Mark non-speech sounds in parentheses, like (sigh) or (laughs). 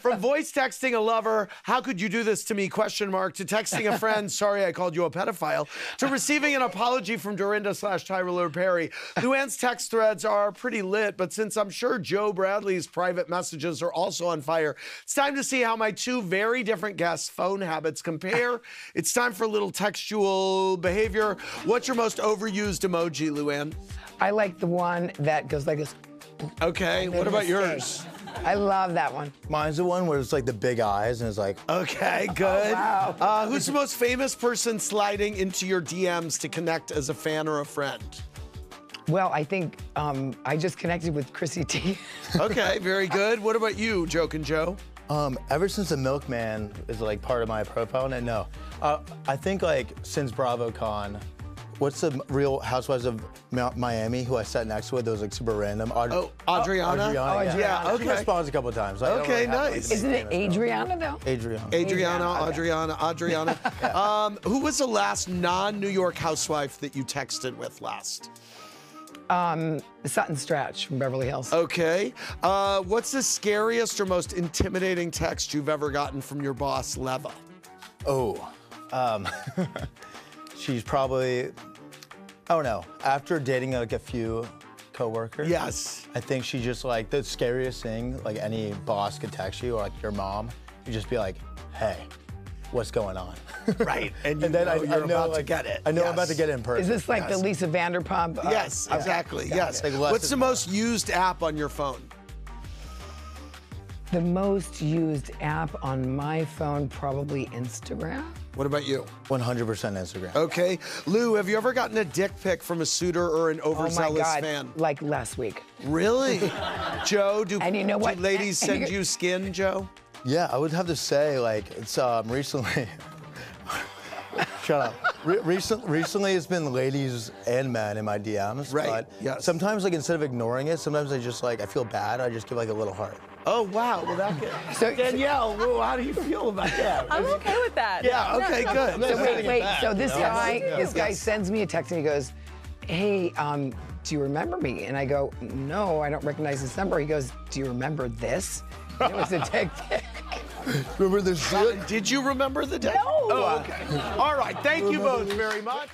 From voice texting a lover, how could you do this to me? Question mark to texting a friend, (laughs) sorry I called you a pedophile, to receiving an apology from Dorinda slash Tyler Perry. Luann's text threads are pretty lit, but since I'm sure Joe Bradley's private messages are also on fire, it's time to see how my two very different guests' phone habits compare. (laughs) It's time for a little textual behavior. What's your most overused emoji, Luann? I like the one that goes like this. Okay, what about yours? I love that one. Mine's the one where it's like the big eyes and it's like, Okay, good. wow. Uh, who's the most famous person sliding into your DMs to connect as a fan or a friend? Well, I think um, I just connected with Chrissy T. (laughs) Okay, very good. What about you, Joke and Joe? um, ever since the milkman is like part of my profile, and no, uh, I think like since BravoCon, what's the real Housewives of Mi- Miami who I sat next to? That was like super random. Aud- Oh, Adriana? Adriana, Oh, yeah. yeah, She responds a couple of times. I don't Okay, really nice. Isn't it. Adriana though? Adriana. Adriana, Adriana, Adriana, Adriana. (laughs) um, who was the last non-New York housewife that you texted with last? Sutton Stracke from Beverly Hills. Okay. Uh, what's the scariest or most intimidating text you've ever gotten from your boss, Leva? Oh, um, (laughs) she's probably, I don't know. After dating like a few coworkers, Yes. I think she just like the scariest thing. Like any boss could text you, or like your mom, you just be like, "Hey, what's going on?" (laughs) Right. And, you and then know I, you're I know about like, to get it. I know I'm about to get it in person. Is this like Yes. the Lisa Vanderpump? uh, Yes, okay. exactly. Yes. Like What's the more. most used app on your phone? The most used app on my phone, probably Instagram. What about you? 100% Instagram. Okay. Lou, have you ever gotten a dick pic from a suitor or an Oh my overzealous God! fan? Like last week. Really? (laughs) Joe, do, And you know do what? ladies (laughs) send you skin, Joe? Yeah, I would have to say like it's um recently. (laughs) Shut up. Re- recent, recently, it's been ladies and men in my DMs. Right, But yes. sometimes, like instead of ignoring it, sometimes I just like I feel bad. I just give like a little heart. Oh, wow. Well, that could... (laughs) So- Danielle, Lou, how do you feel about that? I'm okay with that. Yeah, okay, No, good. no, So wait, wait. back, So this you know? guy, Yes. this guy Yes. sends me a text and he goes, "Hey, um, do you remember me?" And I go, "No, I don't recognize this number." He goes, "Do you remember this?" And it was a dick pic. (laughs) Remember this? Did you remember the day? No. Oh, okay. All right. Thank you both very much.